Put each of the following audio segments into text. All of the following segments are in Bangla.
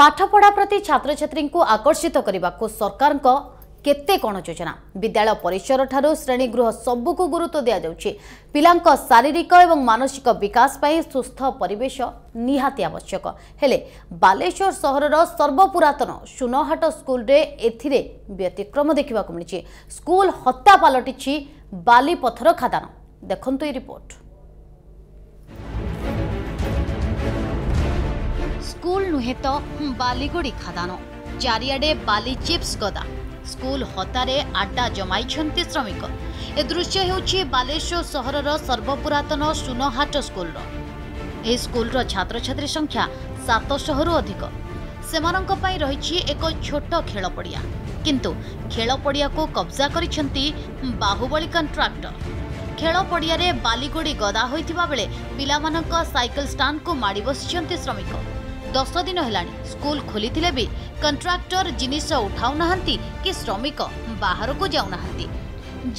ପାଠପଢ଼ା ପ୍ରତି ଛାତ୍ରଛାତ୍ରୀଙ୍କୁ ଆକର୍ଷିତ କରିବାକୁ ସରକାରଙ୍କ କେତେ କ'ଣ ଯୋଜନା ବିଦ୍ୟାଳୟ ପରିସରଠାରୁ ଶ୍ରେଣୀଗୃହ ସବୁକୁ ଗୁରୁତ୍ୱ ଦିଆଯାଉଛି ପିଲାଙ୍କ ଶାରୀରିକ ଏବଂ ମାନସିକ ବିକାଶ ପାଇଁ ସୁସ୍ଥ ପରିବେଶ ନିହାତି ଆବଶ୍ୟକ ହେଲେ ବାଲେଶ୍ୱର ସହରର ସର୍ବପୁରାତନ ସୁନହାଟ ସ୍କୁଲରେ ଏଥିରେ ବ୍ୟତିକ୍ରମ ଦେଖିବାକୁ ମିଳିଛି ସ୍କୁଲ ହତ୍ୟା ପାଲଟିଛି ବାଲିପଥର ଖାଦାନ ଦେଖନ୍ତୁ ଏ ରିପୋର୍ଟ ସ୍କୁଲ ନୁହେଁ ତ ବାଲିଗୁଡ଼ି ଖାଦାନ ଚାରିଆଡ଼େ ବାଲି ଚିପ୍ସ ଗଦା ସ୍କୁଲ ହତାରେ ଆଡ୍ଡା ଜମାଇଛନ୍ତି ଶ୍ରମିକ ଏ ଦୃଶ୍ୟ ହେଉଛି ବାଲେଶ୍ୱର ସହରର ସର୍ବପୁରାତନ ସୁନହାଟ ସ୍କୁଲର ଏହି ସ୍କୁଲର ଛାତ୍ରଛାତ୍ରୀ ସଂଖ୍ୟା ସାତଶହରୁ ଅଧିକ ସେମାନଙ୍କ ପାଇଁ ରହିଛି ଏକ ଛୋଟ ଖେଳ ପଡ଼ିଆ କିନ୍ତୁ ଖେଳ ପଡ଼ିଆକୁ କବ୍ଜା କରିଛନ୍ତି ବାହୁବଳି କଣ୍ଟ୍ରାକ୍ଟର ଖେଳ ପଡ଼ିଆରେ ବାଲିଗୁଡ଼ି ଗଦା ହୋଇଥିବା ବେଳେ ପିଲାମାନଙ୍କ ସାଇକେଲ ଷ୍ଟାଣ୍ଡକୁ ମାଡ଼ି ବସିଛନ୍ତି ଶ୍ରମିକ ଦଶ ଦିନ ହେଲାଣି ସ୍କୁଲ ଖୋଲିଥିଲେ ବି କଣ୍ଟ୍ରାକ୍ଟର ଜିନିଷ ଉଠାଉନାହାନ୍ତି କି ଶ୍ରମିକ ବାହାରକୁ ଯାଉନାହାନ୍ତି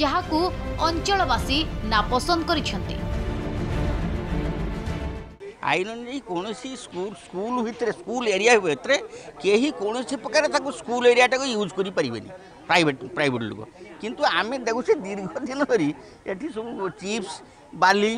ଯାହାକୁ ଅଞ୍ଚଳବାସୀ ନାପସନ୍ଦ କରିଛନ୍ତି ଆଇନ ଅନୁଯାୟୀ କୌଣସି ସ୍କୁଲ ସ୍କୁଲ ଭିତରେ ସ୍କୁଲ ଏରିଆ ଭିତରେ କେହି କୌଣସି ପ୍ରକାର ତାକୁ ସ୍କୁଲ ଏରିଆଟାକୁ ୟୁଜ୍ କରିପାରିବେନି ପ୍ରାଇଭେଟ ପ୍ରାଇଭେଟ ଲୋକ କିନ୍ତୁ ଆମେ ଦେଖୁଛେ ଦୀର୍ଘ ଦିନ ଧରି ଏଠି ସବୁ ଚିପ୍ସ ବାଲି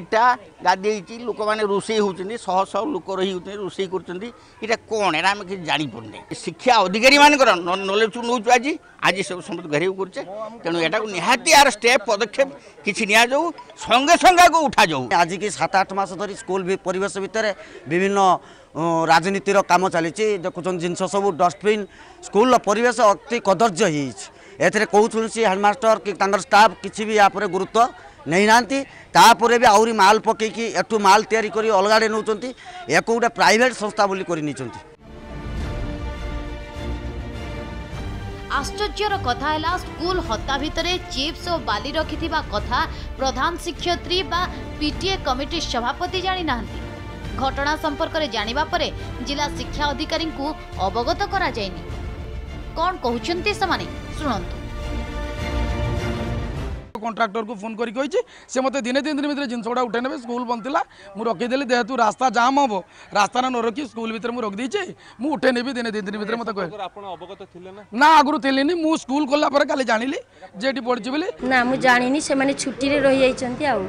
ଇଟା ଗାଧେଇଛି ଲୋକମାନେ ରୋଷେଇ ହେଉଛନ୍ତି ଶହ ଶହ ଲୋକ ରହିଯାଉଛନ୍ତି ରୋଷେଇ କରୁଛନ୍ତି ଏଇଟା କ'ଣ ଏଇଟା ଆମେ କିଛି ଜାଣିପାରୁନି ଶିକ୍ଷା ଅଧିକାରୀମାନଙ୍କର ନଲେଜକୁ ନେଉଛୁ ଆଜି ଆଜି ସବୁ ସମସ୍ତେ ଘେରାଉ କରୁଛେ ତେଣୁ ଏଟାକୁ ନିହାତି ଆର ଷ୍ଟେପ୍ ପଦକ୍ଷେପ କିଛି ନିଆଯାଉ ସଙ୍ଗେ ସଙ୍ଗେ ଆଗକୁ ଉଠାଯାଉ ଆଜିକି ସାତ ଆଠ ମାସ ଧରି ସ୍କୁଲ ପରିବେଶ ଭିତରେ ବିଭିନ୍ନ ରାଜନୀତିର କାମ ଚାଲିଛି ଦେଖୁଛନ୍ତି ଜିନିଷ ସବୁ ଡଷ୍ଟବିନ୍ ସ୍କୁଲର ପରିବେଶ ଅତି କଦର୍ଯ୍ୟ ହେଇଛି ଏଥିରେ କହୁଛନ୍ତି ହେଡ଼ମାଷ୍ଟର କି ତାଙ୍କର ଷ୍ଟାଫ୍ କିଛି ବି ୟା ଉପରେ ଗୁରୁତ୍ୱ ନେଇନାହାନ୍ତି ତାପରେ ବି ଆହୁରି ମାଲ୍ ପକେଇକି ଏଠୁ ମାଲ୍ ତିଆରି କରି ଅଲଗାଡ଼େ ନେଉଛନ୍ତି ୟାକୁ ଗୋଟେ ପ୍ରାଇଭେଟ୍ ସଂସ୍ଥା ବୋଲି କରିନେଇଛନ୍ତି ଆଶ୍ଚର୍ଯ୍ୟର କଥା ହେଲା ସ୍କୁଲ ହତା ଭିତରେ ଚିପ୍ସ ଓ ବାଲି ରଖିଥିବା କଥା ପ୍ରଧାନ ଶିକ୍ଷୟତ୍ରୀ ବା ପିଟିଏ କମିଟି ସଭାପତି ଜାଣିନାହାନ୍ତି ଘଟଣା ସମ୍ପର୍କରେ ଜାଣିବା ପରେ ଜିଲ୍ଲା ଶିକ୍ଷା ଅଧିକାରୀଙ୍କୁ ଅବଗତ କରାଯାଇନି କ'ଣ କହୁଛନ୍ତି ସେମାନେ ଶୁଣନ୍ତୁ কন্ট্রাক্টর কু ফোন করি কইছি সে মতো দিনে তিন দিন ভিতরে জিনিসগুলা উঠে নেবে স্কুল বন্ধ লা মু রকিদেলি যেহেতু রাস্তা জাম হব রাস্তা না নরকি স্কুল ভিতরে মু রকিদেছি মু উঠে নেবি দিনে তিন দিন ভিতরে মতো কয়ে না আগর থিলিনি মু স্কুল কলা পরে কালি জানিলি যে এটি পড়ছি বলে না মু জানিনি সে মানে ছুটিরে রই যাইছন্তি আউ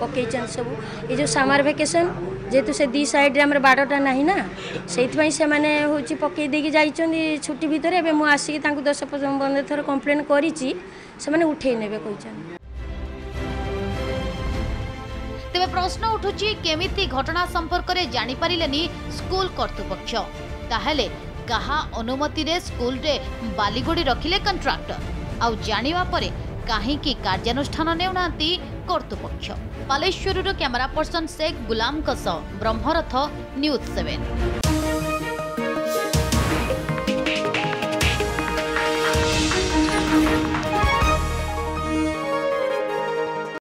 পকেইছন সব এই যে সামার ভ্যাকেশন যেহেতু সে দুই সাইডে আমার বারটা না না সেইপাই সে মানে হচ্ছে পকাই দিয়ে যাই ছুটি ভিতরে এবার মু আসিকি তাঁর দশ পনেরো থর কমপ্লেন করেছি সে উঠাই নেবে কিন্তু তবে প্রশ্ন উঠুছে কেমিতি ঘটনা সম্পর্কে জাঁপারে স্কুল কর্তৃপক্ষ তাহলে কাহা অনুমতিরে স্কুলরে বালিগোড়ি রখিলে কন্ট্রাক্টর আউ জাঁয়া পরে কাহিকি কার্যানুষ্ঠান নেউনা কর্তৃপক্ষ বালেশ্বরর ক্যামেরা পর্সন শেখ গুলামঙ্ ব্রহ্মরথ ନ୍ୟୁଜ୍ ସେଭେନ୍